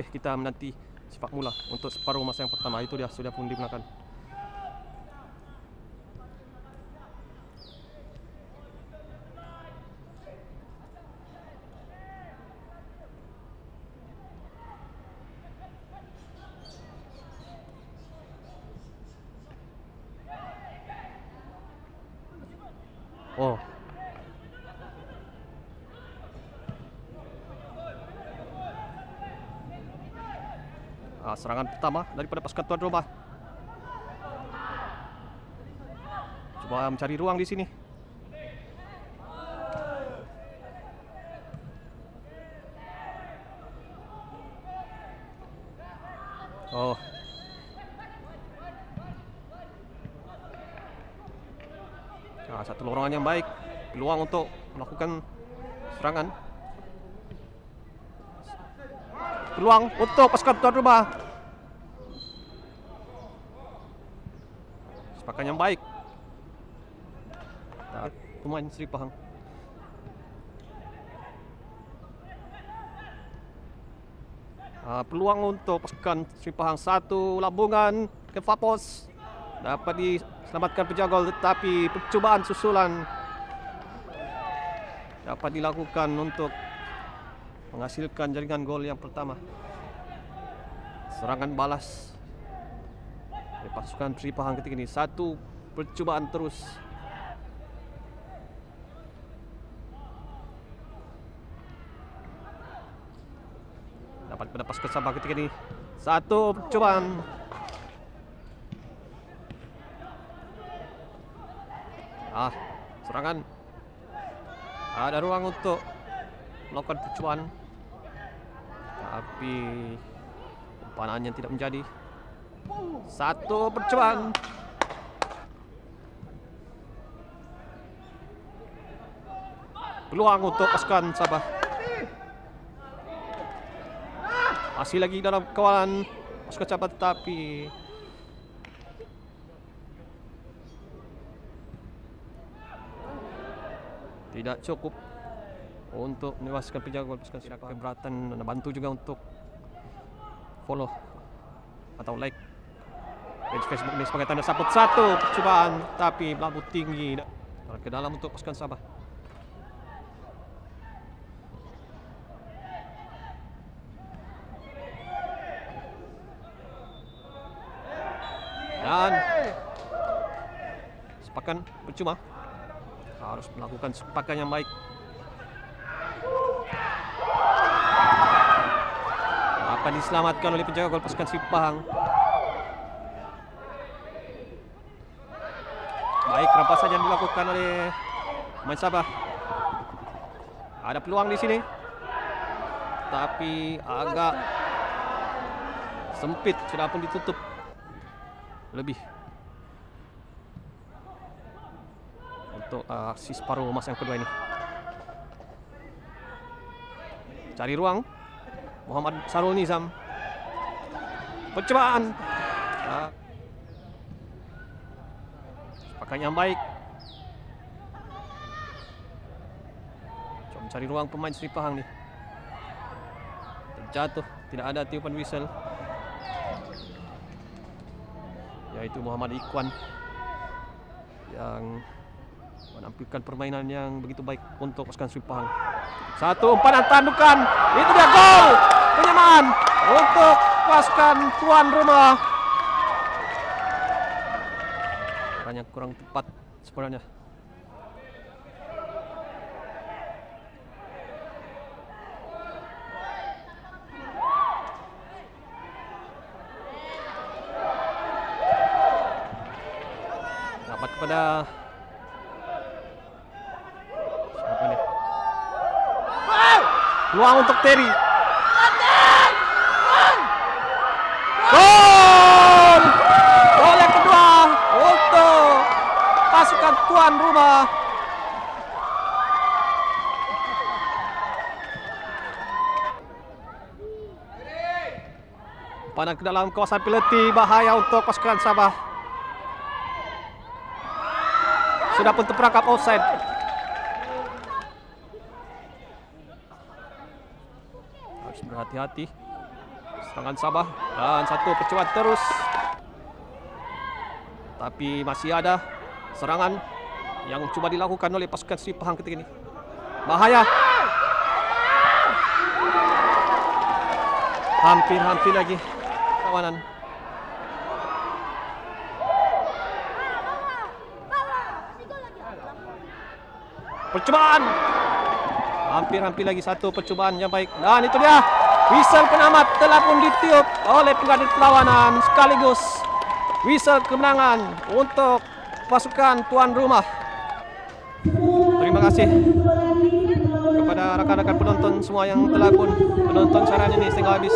kita menanti sepak mula untuk separuh masa yang pertama itu dia sudah pun digunakan. Oh. Serangan pertama daripada pasukan tuan rumah. Coba mencari ruang di sini. Oh. Ah, satu lorongan yang baik. Peluang untuk melakukan serangan. Peluang untuk pasukan tuan rumah. Sepakan yang baik. Pemain Sri Pahang. Ah, peluang untuk pasukan Sri Pahang satu lambungan ke Fapos dapat diselamatkan penjaga tetapi percubaan susulan dapat dilakukan untuk menghasilkan jaringan gol yang pertama. Serangan balas pasukan Sri Pahang ketika ini satu percubaan terus. Dapat pasukan Sabah ketika ini satu percubaan Ah, serangan. Ada ruang untuk melakukan percubaan. Tapi umpanannya tidak menjadi. Satu percubaan. Peluang untuk pasukan Sabah. Masih lagi dalam kawalan pasukan Sabah tetapi tidak cukup untuk menewaskan penjaga pasukan tidak keberatan dan bantu juga untuk follow atau like page Facebook ini sebagai tanda sambut satu percobaan tapi melambung tinggi ke dalam untuk pasukan Sabah. Dan sepakan percuma harus melakukan sepakan yang baik. Akan diselamatkan oleh penjaga gol pasukan Sipang. Rampasan yang dilakukan oleh pemain Sabah. Ada peluang di sini. Tapi agak sempit sudah pun ditutup. Lebih untuk uh, aksi separuh masa yang kedua ini. Cari ruang. Muhammad Sarul Nizam. Percobaan. Uh, sepakan yang baik. Coba cari ruang pemain Sri Pahang ni. Terjatuh. Tidak ada tiupan whistle. Yaitu Muhammad Ikwan yang menampilkan permainan yang begitu baik untuk pasukan Sri Pahang. Satu umpan tandukan. Itu dia gol. Penyamaan untuk pasukan tuan rumah. Caranya kurang tepat sebenarnya. Dapat kepada siapa ni? Peluang untuk Terry. Gol! Gol yang kedua untuk pasukan tuan rumah. Pandang ke dalam kawasan penalti bahaya untuk pasukan Sabah. Sudah pun terperangkap offside. Harus berhati-hati. Serangan Sabah dan satu percubaan terus. Tapi masih ada serangan yang cuba dilakukan oleh pasukan Sri Pahang ketika ini. Bahaya. Hampir-hampir lagi kawanan. Percubaan. Hampir-hampir lagi satu percubaan yang baik. Dan itu dia. Whistle penamat telah pun ditiup oleh pengganti perlawanan sekaligus whistle kemenangan untuk pasukan tuan rumah. Terima kasih kepada rakan-rakan penonton semua yang telah pun menonton siaran ini sehingga habis.